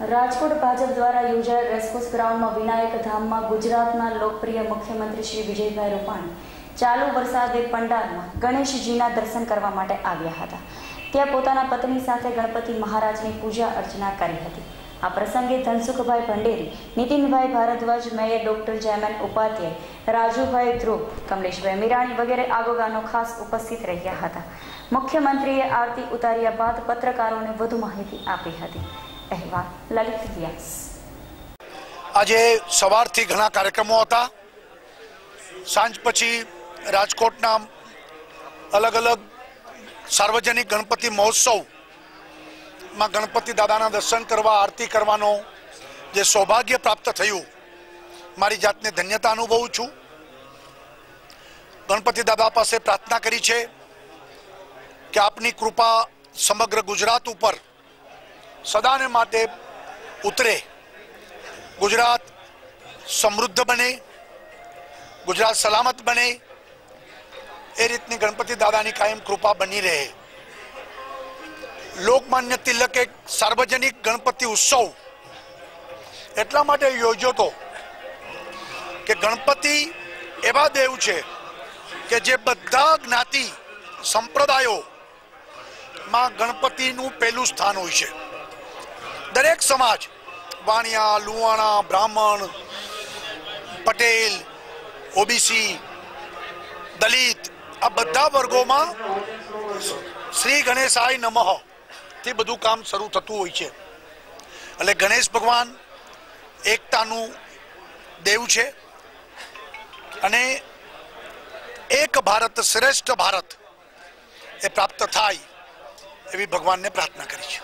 રાજકોટ ભાજપ દ્વારા યોજાયેલ રેસકોર્સ ગ્રાઉન્ડમાં વિનાયક ધામમાં ગુજરાતના લોકપ્રિય મુખ્યમંત્રી શ્રી વિજયભાઈ રૂપાણી ચાલુ વરસાદે પંડાલમાં ગણેશજીના દર્શન કરવા માટે આવ્યા હતા. ત્યાં પોતાના પત્ની સાથે ગણપતિ મહારાજની પૂજા અર્ચના કરી હતી. આ પ્રસંગે ધનસુખભાઈ ભંડેરી, નીતિનભાઈ ભારદ્વાજ, મેયર ડોક્ટર જયમન ઉપાધ્યાય, રાજુભાઈ ધ્રુવ, કમલેશભાઈ મીરાણી વગેરે આગોગાનો ખાસ ઉપસ્થિત રહ્યા હતા. મુખ્યમંત્રીએ આરતી ઉતાર્યા બાદ પત્રકારોને વધુ માહિતી આપી હતી. અહેવાલ લલિત વ્યાસ. આજે સવારથી ઘણા કાર્યક્રમો હતા. સાંજ પછી રાજકોટના અલગ અલગ સાર્વજનિક ગણપતિ મહોત્સવમાં ગણપતિ દાદાના દર્શન કરવા, આરતી કરવાનો જે સૌભાગ્ય પ્રાપ્ત થયું, મારી જાતને ધન્યતા અનુભવું છું. ગણપતિ દાદા પાસે પ્રાર્થના કરી છે કે આપની કૃપા સમગ્ર ગુજરાત ઉપર સદાને માટે ઉતરે. ગુજરાત સમૃદ્ધ બને. ગુજરાત સલામત બને. એ રીતની ગણપતિ દાદાની કાયમ કૃપા બની રહે. લોકમાન્ય તિલકે સાર્વજનિક ગણપતિ ઉત્સવ એટલા માટે યોજ્યો હતો કે ગણપતિ એવા દેવ છે કે જે બધા જ્ઞાતિ સંપ્રદાયોમાં ગણપતિનું પહેલું સ્થાન હોય છે. સમાજ, વાણિયા, લુવાણા, બ્રાહ્મણ, પટેલ, ઓબીસી, દલિત, આ બધા વર્ગોમાં શ્રી ગણેશાય નમઃ તે બધું કામ શરૂ થતું હોય છે. એટલે ગણેશ ભગવાન એકતાનું દેવ છે અને એક ભારત શ્રેષ્ઠ ભારત એ પ્રાપ્ત થાય એવી ભગવાનને પ્રાર્થના કરી છે.